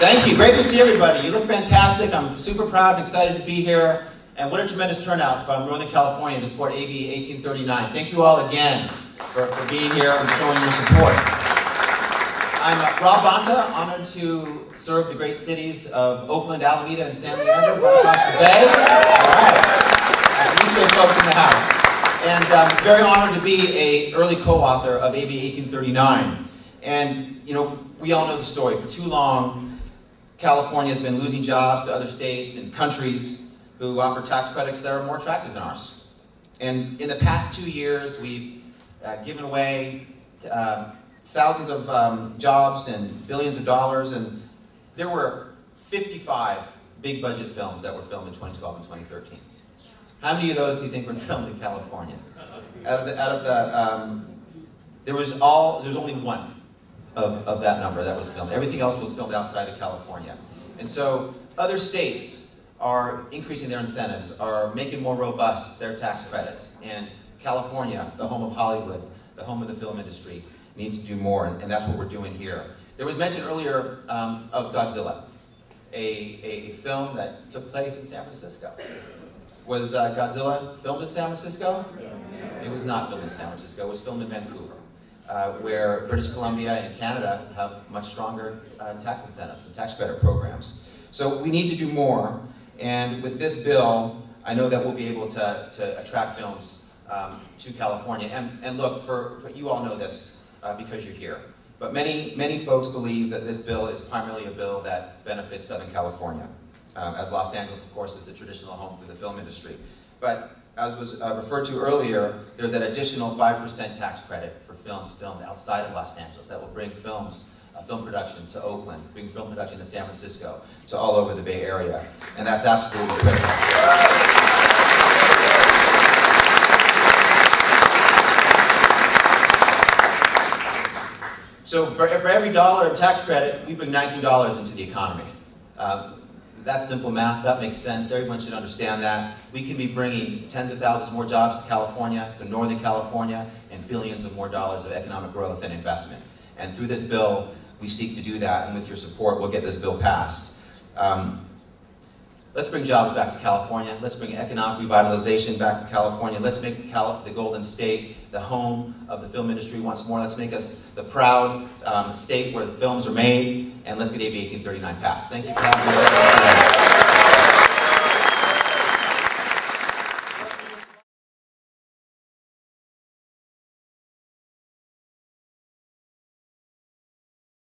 Thank you. Great to see everybody. You look fantastic. I'm super proud and excited to be here. And what a tremendous turnout from Northern California to support AB 1839. Thank you all again for, for being here and showing your support. I'm uh, Rob Bonta, honored to serve the great cities of Oakland, Alameda, and San Leandro, right across the bay. All right. East Bay folks in the house. And I'm um, very honored to be a early co-author of AB 1839. And, you know, we all know the story. For too long, California has been losing jobs to other states and countries who offer tax credits that are more attractive than ours. And in the past two years, we've uh, given away uh, thousands of um, jobs and billions of dollars, and there were 55 big budget films that were filmed in 2012 and 2013. How many of those do you think were filmed in California? Out of the, out of the um, there was all, there's only one of, of that number that was filmed. Everything else was filmed outside of California. And so other states are increasing their incentives, are making more robust their tax credits. And California, the home of Hollywood, the home of the film industry, needs to do more, and, and that's what we're doing here. There was mention earlier um, of Godzilla, a, a film that took place in San Francisco. Was uh, Godzilla filmed in San Francisco? It was not filmed in San Francisco, it was filmed in Vancouver uh, where British Columbia and Canada have much stronger uh, tax incentives and tax credit programs. So we need to do more, and with this bill, I know that we'll be able to, to attract films um, to California. And, and look, for, for you all know this uh, because you're here, but many, many folks believe that this bill is primarily a bill that benefits Southern California, um, as Los Angeles, of course, is the traditional home for the film industry. But as was uh, referred to earlier, there's that additional 5% tax credit for films filmed outside of Los Angeles that will bring films, uh, film production to Oakland, bring film production to San Francisco, to all over the Bay Area. And that's absolutely critical. So for, for every dollar in tax credit, we bring $19 into the economy. Uh, that's simple math, that makes sense, everyone should understand that. We can be bringing tens of thousands more jobs to California, to Northern California, and billions of more dollars of economic growth and investment. And through this bill, we seek to do that, and with your support, we'll get this bill passed. Um, let's bring jobs back to California. Let's bring economic revitalization back to California. Let's make the, Cal the Golden State the home of the film industry once more. Let's make us the proud um, state where the films are made and let's get AB 1839 passed. Thank you for having me.